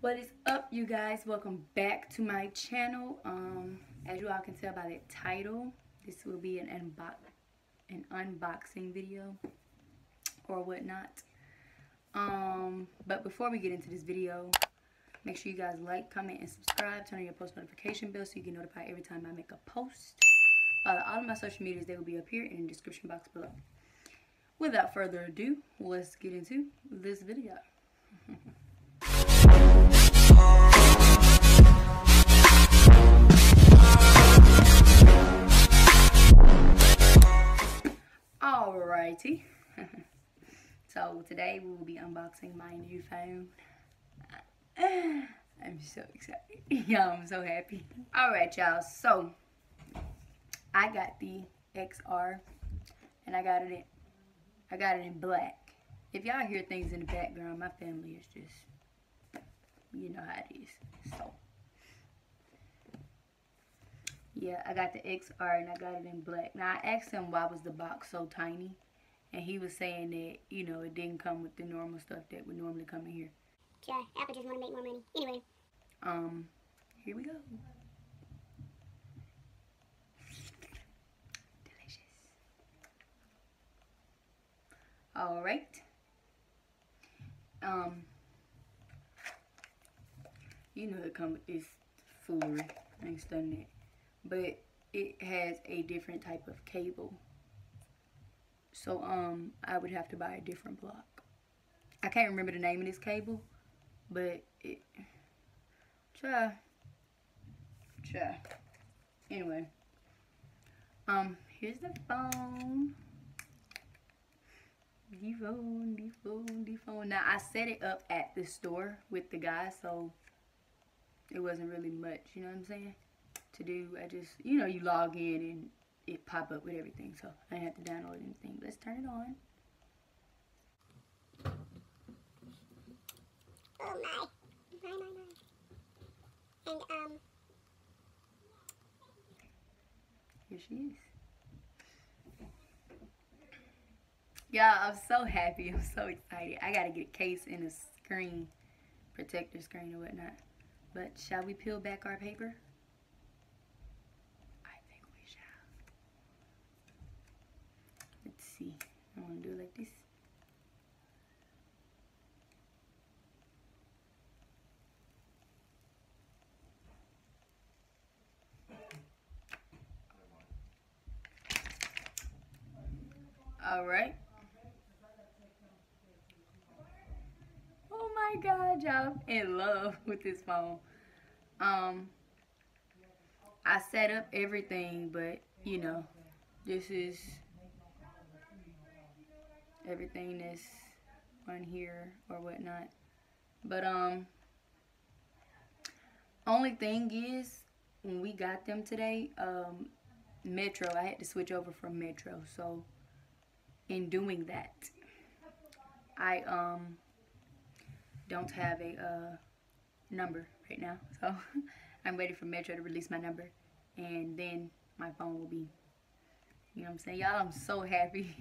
what is up you guys? Welcome back to my channel. Um as you all can tell by the title this will be an unbox an unboxing video or whatnot. Um but before we get into this video make sure you guys like comment and subscribe. Turn on your post notification bell so you get notified every time i make a post. Uh, all of my social medias they will be up here in the description box below. Without further ado let's get into this video Alrighty. so today we will be unboxing my new phone. I'm so excited. yeah, I'm so happy. Alright y'all, so I got the XR and I got it in I got it in black. If y'all hear things in the background, my family is just you know how it is. So yeah, I got the XR and I got it in black. Now, I asked him why was the box so tiny. And he was saying that, you know, it didn't come with the normal stuff that would normally come in here. Yeah, Apple just want to make more money. Anyway. Um, here we go. Delicious. All right. Um, you know it come with this foolery. Ain't studying it but it has a different type of cable. So um, I would have to buy a different block. I can't remember the name of this cable, but it, try, try. Anyway, um, here's the phone. The phone, the phone, the phone. Now I set it up at the store with the guy, so it wasn't really much. You know what I'm saying? to do. I just, you know, you log in and it pop up with everything. So I didn't have to download anything. Let's turn it on. Oh my. My, my, my. And, um. Here she is. Y'all, I'm so happy. I'm so excited. I gotta get a case and a screen, protector screen or whatnot. But shall we peel back our paper? I think we shall. Let's see. I want to do it like this. All right. Oh my God, y'all in love with this phone. Um, I set up everything, but you know, this is everything that's on here or whatnot. But um only thing is when we got them today, um Metro, I had to switch over from Metro. So in doing that, I um don't have a uh number right now. So I'm ready for Metro to release my number and then my phone will be you know what I'm saying? Y'all, I'm so happy.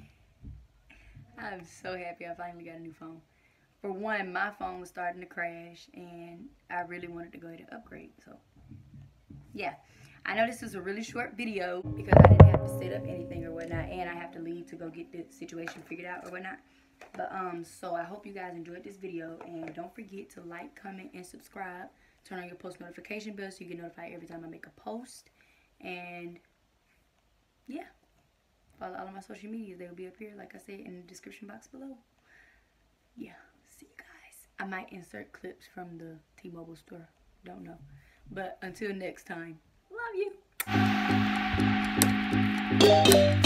I'm so happy I finally got a new phone. For one, my phone was starting to crash and I really wanted to go ahead and upgrade. So, yeah. I know this is a really short video because I didn't have to set up anything or whatnot and I have to leave to go get the situation figured out or whatnot. But, um, so I hope you guys enjoyed this video and don't forget to like, comment, and subscribe. Turn on your post notification bell so you get notified every time I make a post. And, yeah follow all of my social medias. They will be up here, like I said, in the description box below. Yeah, see you guys. I might insert clips from the T-Mobile store. Don't know. But until next time, love you.